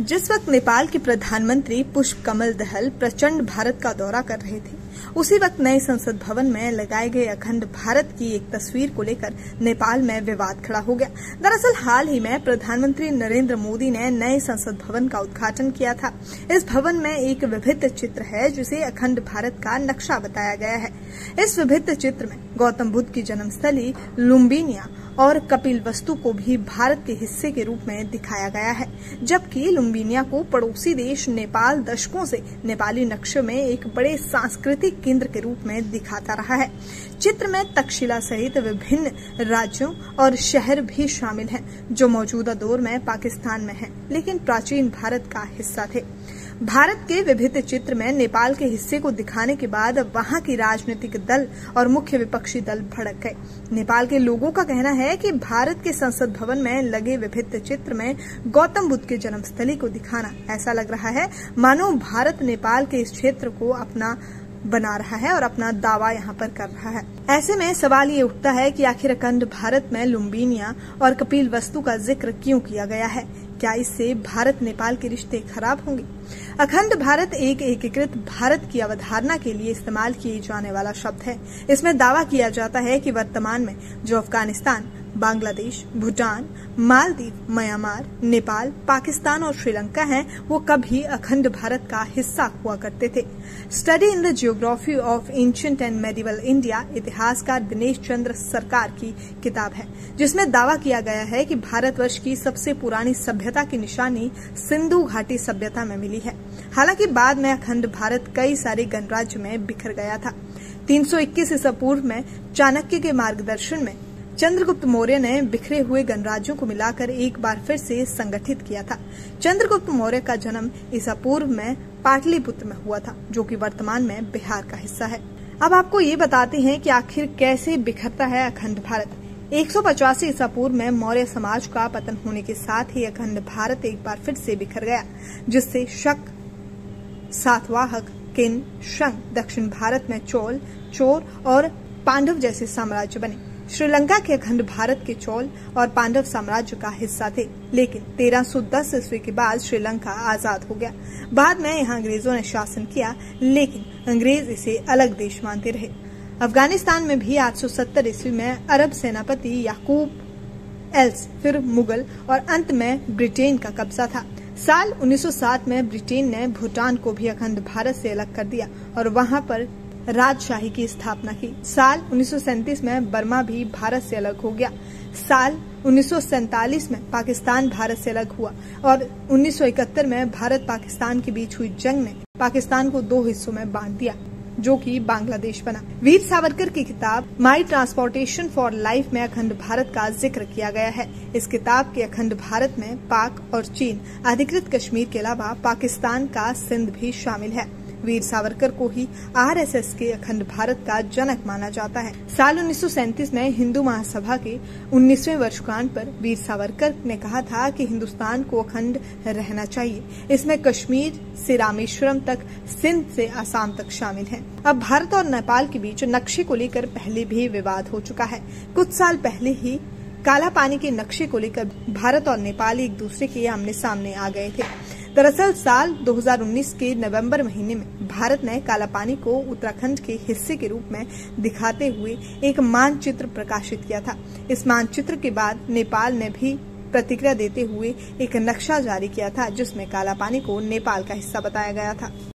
जिस वक्त नेपाल के प्रधानमंत्री पुष्प कमल दहल प्रचंड भारत का दौरा कर रहे थे, उसी वक्त नए संसद भवन में लगाए गए अखंड भारत की एक तस्वीर को लेकर नेपाल में विवाद खड़ा हो गया। दरअसल हाल ही में प्रधानमंत्री नरेंद्र मोदी ने नए संसद भवन का उद्घाटन किया था। इस भवन में एक विभिन्न चित्र है, जिसे अखंड भारत का नक्शा बताया गया है। इस विभिन्न चित्र में गौतम बुद्ध की जन्मस्थली लुम्बिनिया और कपिल वस्तु को भी भारत के हिस्से के रूप में दिखाया गया है, जबकि लुम्बिनिया को पड़ोसी देश नेपाल दशकों से नेपाली नक्शे में एक बड़े सांस्कृतिक केंद्र के रूप में दिखाता रहा है। चित्र में तक्षशिला सहित विभिन्न राज्यों और शहर भी शामिल हैं, जो मौजूदा दौर में पाकिस्तान में हैं, लेकिन प्राचीन भारत का हिस्सा थे। भारत के विभिन्न चित्र में नेपाल के हिस्से को दिखाने के बाद वहाँ की राजनीतिक दल और मुख्य विपक्षी दल भड़क गए। नेपाल के लोगों का कहना है कि भारत के संसद भवन में लगे विभिन्न चित्र में गौतम बुद्ध के जन्मस्थली को दिखाना। ऐसा लग रहा है, मानो भारत नेपाल के इस क्षेत्र को अपना बना रहा है और अपना दावा यहाँ पर कर रहा है। ऐसे में सवाल ये उठता है कि आखिर अखंड भारत में लुम्बिनिया और कपिल वस्तु का ज़िक्र क्यों किया गया है? क्या इससे भारत, नेपाल के रिश्ते खराब होंगे? अखंड भारत एक एकीकृत भारत की अवधारणा के लिए इस्तेमाल किए जाने वाला शब्द है। इसमें दावा किया जाता है कि वर्तमान में जो अफ़गानिस्तान बांग्लादेश, भूटान, मालदीव, म्यांमार, नेपाल, पाकिस्तान और श्रीलंका हैं, वो कभी अखंड भारत का हिस्सा हुआ करते थे। Study in the geography of ancient and medieval India इतिहासकार दिनेश चंद्र सरकार की किताब है, जिसमें दावा किया गया है कि भारतवर्ष की सबसे पुरानी सभ्यता की निशानी सिंधु घाटी सभ्यता में मिली है। हालाँकि बाद में अखंड भारत कई सारे गणराज्य में बिखर गया था। 321 ईसा पूर्व में चाणक्य के मार्गदर्शन में चंद्रगुप्त मौर्य ने बिखरे हुए गणराज्यों को मिलाकर एक बार फिर से संगठित किया था। चंद्रगुप्त मौर्य का जन्म ईसा पूर्व में पाटलिपुत्र में हुआ था, जो कि वर्तमान में बिहार का हिस्सा है। अब आपको ये बताते हैं कि आखिर कैसे बिखरता है अखंड भारत। एक सौ पचासी ईसा पूर्व में मौर्य समाज का पतन होने के साथ ही अखंड भारत एक बार फिर से बिखर गया, जिससे शक, सातवाहक, किन शंग दक्षिण भारत में चोल, चोर और पांडव जैसे साम्राज्य बने। श्रीलंका के अखंड भारत के चोल और पांडव साम्राज्य का हिस्सा थे। लेकिन 1310 ईस्वी के बाद श्रीलंका आज़ाद हो गया। बाद में यहाँ अंग्रेज़ों ने शासन किया, लेकिन अंग्रेज़ इसे अलग देश मानते रहे। अफ़गानिस्तान में भी 870 ईस्वी में अरब सेनापति याकूब एल्स, फिर मुगल, और अंत में ब्रिटेन का कब्जा था। साल 1907 में ब्रिटेन ने भूटान को भी अखंड भारत से अलग कर दिया, और वहाँ पर राजशाही की स्थापना की। साल उन्नीस में बर्मा भी भारत से अलग हो गया। साल उन्नीस में पाकिस्तान भारत से अलग हुआ और 1971 में भारत पाकिस्तान के बीच हुई जंग ने पाकिस्तान को दो हिस्सों में बांट दिया, जो कि बांग्लादेश बना। वीर सावरकर की किताब माई ट्रांसपोर्टेशन फॉर लाइफ में अखंड भारत का ज़िक्र किया गया है। इस किताब के अखंड भारत में पाक और चीन, अधिकृत कश्मीर के अलावा पाकिस्तान का सिंध भी शामिल है। वीर सावरकर को ही आरएसएस के अखंड भारत का जनक माना जाता है। साल उन्नीस सौ सैंतीस में हिंदू महासभा के 19वें वर्षगांठ पर वीर सावरकर ने कहा था कि हिंदुस्तान को अखंड रहना चाहिए। इसमें कश्मीर से रामेश्वरम तक, सिंध से आसाम तक शामिल है। अब भारत और नेपाल के बीच नक्शे को लेकर पहले भी विवाद हो चुका है। कुछ साल पहले ही काला पानी के नक्शे को लेकर भारत और नेपाल एक दूसरे के आमने सामने आ गए थे। दरअसल साल 2019 के नवंबर महीने में भारत ने कालापानी को उत्तराखंड के हिस्से के रूप में दिखाते हुए एक मानचित्र प्रकाशित किया था। इस मानचित्र के बाद नेपाल ने भी प्रतिक्रिया देते हुए एक नक्शा जारी किया था, जिसमें कालापानी को नेपाल का हिस्सा बताया गया था।